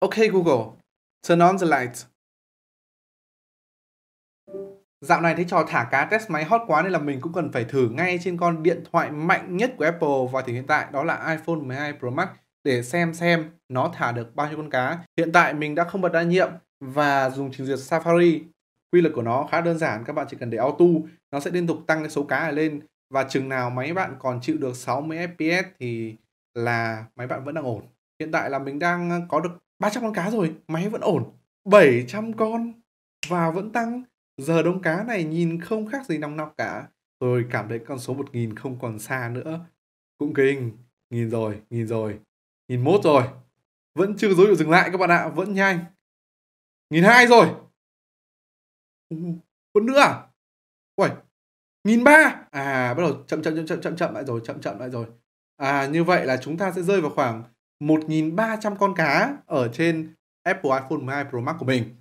OK Google, turn on the light. Dạo này thấy trò thả cá test máy hot quá nên là mình cũng cần phải thử ngay trên con điện thoại mạnh nhất của Apple vào thời hiện tại đó là iPhone 12 Pro Max để xem xem nó thả được bao nhiêu con cá. Hiện tại mình đã không bật đa nhiệm và dùng trình duyệt Safari. Quy luật của nó khá đơn giản, các bạn chỉ cần để auto, nó sẽ liên tục tăng cái số cá này lên và chừng nào máy bạn còn chịu được 60 fps thì là máy bạn vẫn đang ổn. Hiện tại là mình đang có được 300 con cá rồi, máy vẫn ổn. 700 con và vẫn tăng. Giờ đông cá này nhìn không khác gì nòng nọc cả. Tôi cảm thấy con số 1000 không còn xa nữa. Cũng kinh. Nghìn rồi, nghìn rồi. Nghìn mốt rồi. Vẫn chưa dấu hiệu dừng lại các bạn ạ, vẫn nhanh. Nghìn hai rồi. Vẫn nữa à? Uầy, nghìn ba. À, bắt đầu chậm chậm chậm chậm chậm chậm lại rồi, chậm chậm lại rồi. À, như vậy là chúng ta sẽ rơi vào khoảng 1.300 con cá ở trên Apple iPhone 12 Pro Max của mình.